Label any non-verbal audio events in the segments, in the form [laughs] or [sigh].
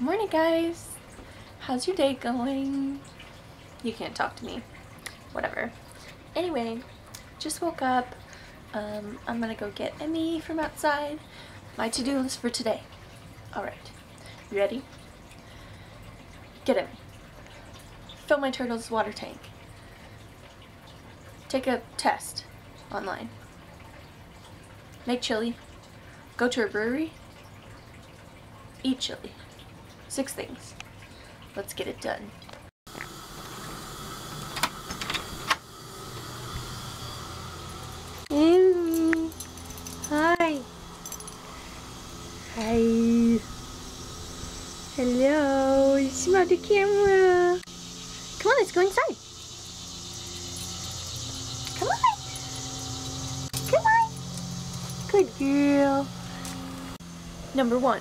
Morning, guys. How's your day going? You can't talk to me. Whatever. Anyway, just woke up. Um, I'm gonna go get Emmy from outside. My to-do list for today. Alright. You ready? Get Emmy. Fill my turtle's water tank. Take a test online. Make chili. Go to a brewery. Eat chili. Six things. Let's get it done. Amy. Hi. Hi. Hello. Smell the camera. Come on, let's go inside. Come on. Come on. Good girl. Number one.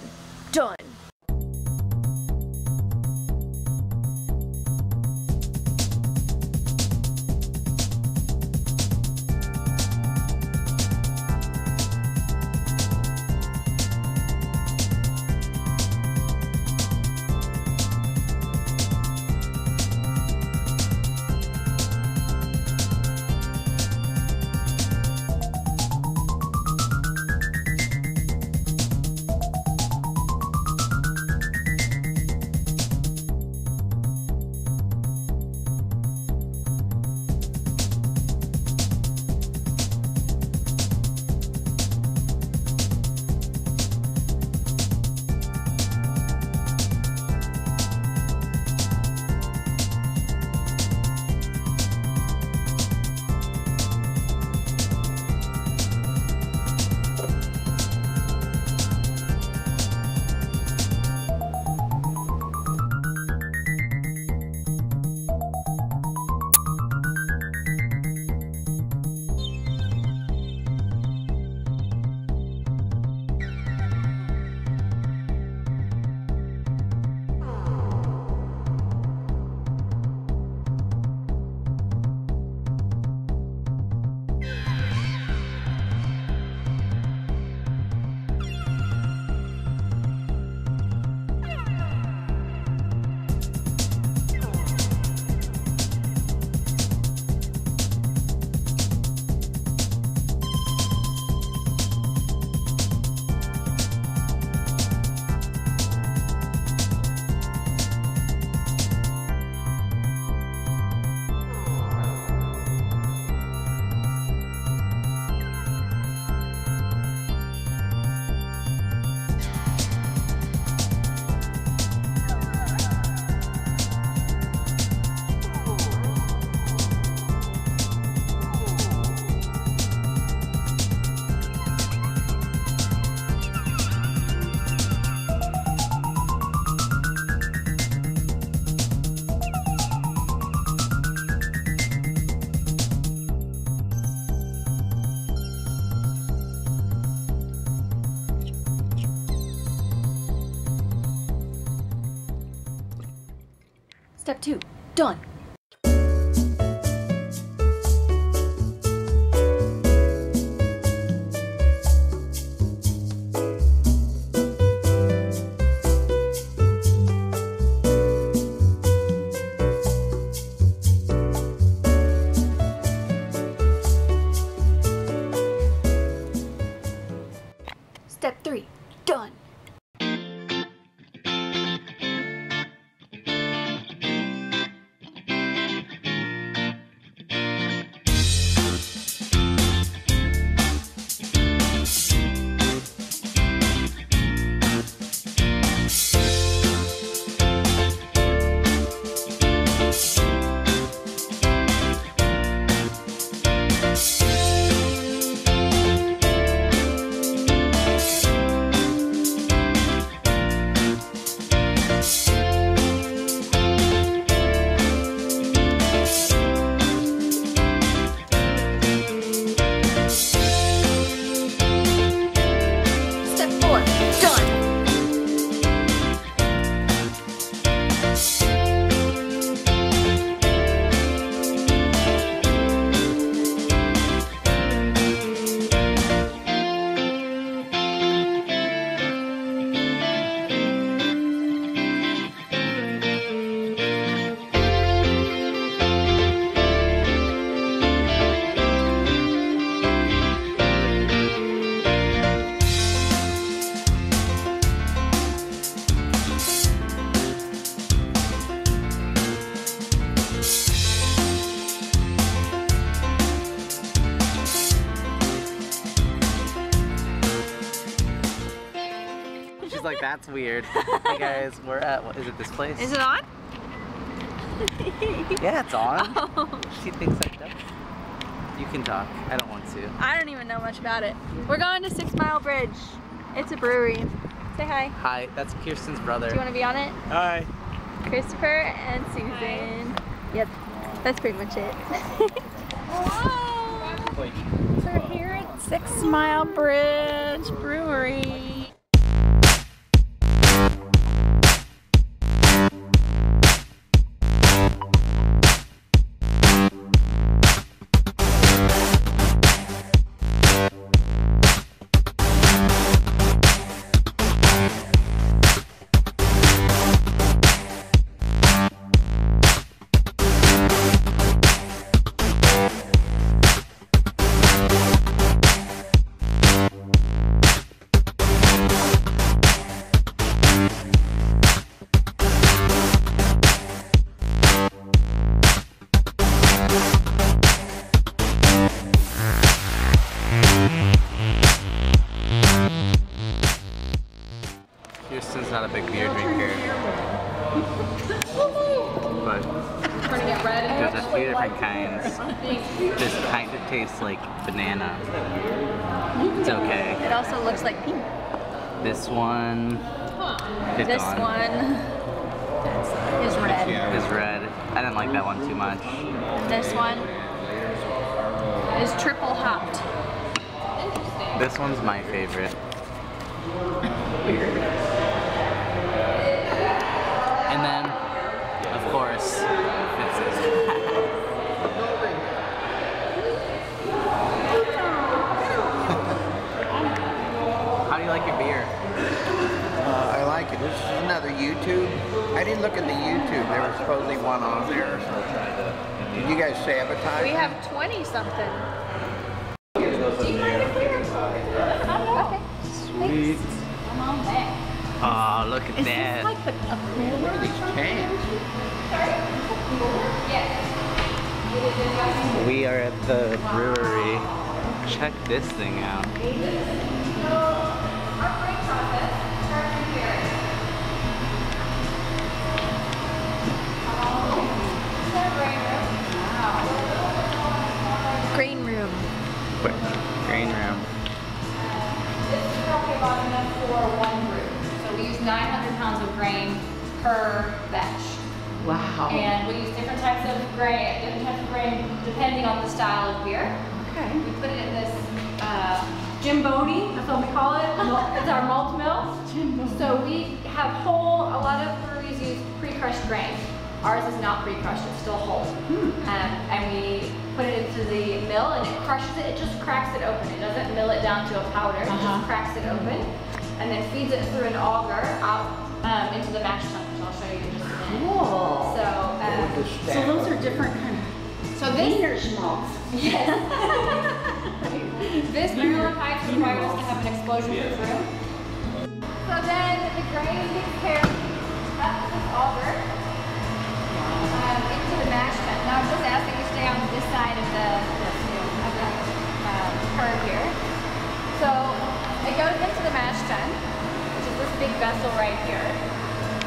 Step two. Done. That's weird. hey guys, we're at, what is it this place? Is it on? [laughs] Yeah, it's on. [laughs] Oh, She thinks I don't. You can talk. I don't want to. I don't even know much about it. We're going to Six Mile Bridge. It's a brewery. Say hi. Hi, that's Kirstin's brother. Do you want to be on it? Hi. Christopher and Susan. Yep, that's pretty much it. [laughs] So we're here at Six Mile Bridge Brewery. There's a few different kinds. This kind of tastes like banana. It's okay. It also looks like pink. This one is This gone. one is red. is red. I didn't like that one too much. And this one is triple hopped. This one's my favorite. 20 something. Sweet. Oh, look at that. What are these cans? We are at the brewery. Check this thing out. Uh, Jimbodi, that's what we call it. It's our malt mill. So we have whole, a lot of breweries use pre-crushed grain. Ours is not pre-crushed, it's still whole. Um, and we put it into the mill and it crushes it, it just cracks it open. It doesn't mill it down to a powder, it just cracks it open. And then feeds it through an auger out um, into the mash tun, which I'll show you in just a minute. Cool. So, um, So those are different kind of so this, wiener schmaltz. Yes. [laughs] this Maryland Heights require us to have an explosion-proof room. So then the grain gets carried up this auger um, into the mash tun. Now I'm just asking you to stay on this side of the, of the um, curve here. So it goes into the mash tun, which is this big vessel right here.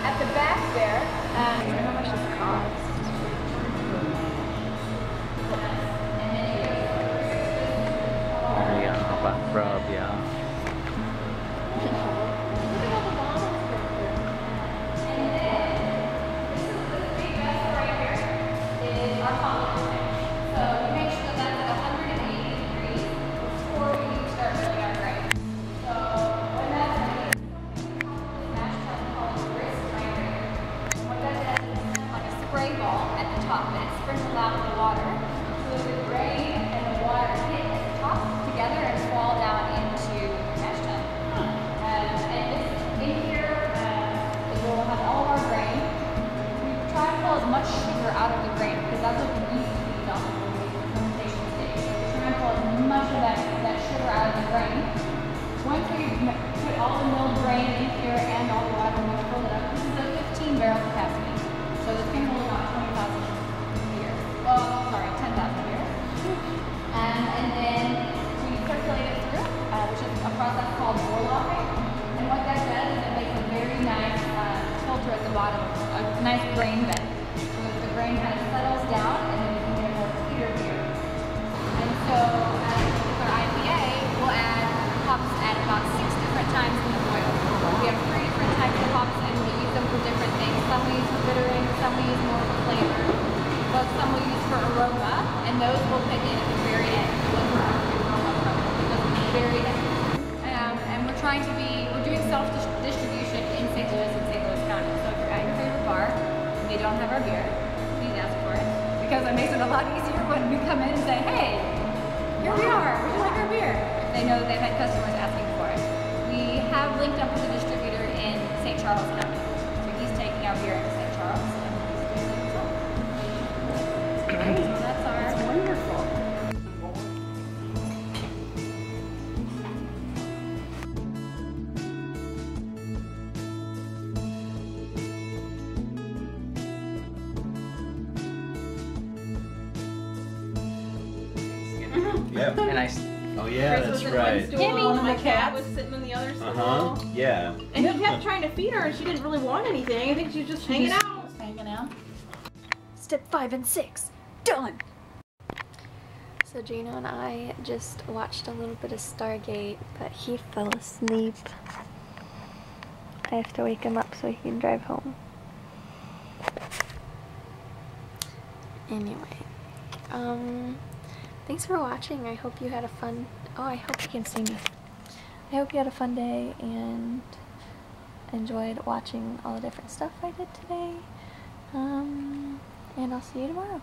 At the back there, um, How much does it cost? Yeah, but rub, yeah. For aroma, and those we'll put in at the very end. Very. Um, and we're trying to be, we're doing self-distribution in St. Louis and St. Louis County. So if you're at your favorite bar and they don't have our beer, please ask for it. Because it makes it a lot easier when we come in and say, hey, here we are, would you like our beer? They know they've had customers asking for it. We have linked up with a distributor in St. Charles County. Yeah. [laughs] And I. Oh yeah, that's right. One of the cat was sitting on the other Uh huh. Yeah. And he kept [laughs] trying to feed her and she didn't really want anything. I think she was just hanging Just out. Hanging out. Step five and six. Done. So Gino and I just watched a little bit of Stargate, but he fell asleep. I have to wake him up so he can drive home. Anyway, um, thanks for watching. I hope you had a fun. Oh, I hope you can see me. I hope you had a fun day and enjoyed watching all the different stuff I did today. Um, and I'll see you tomorrow.